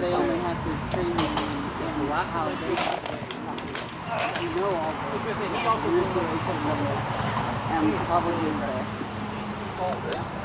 They only have to train you in how they, you know all the manipulation and probably the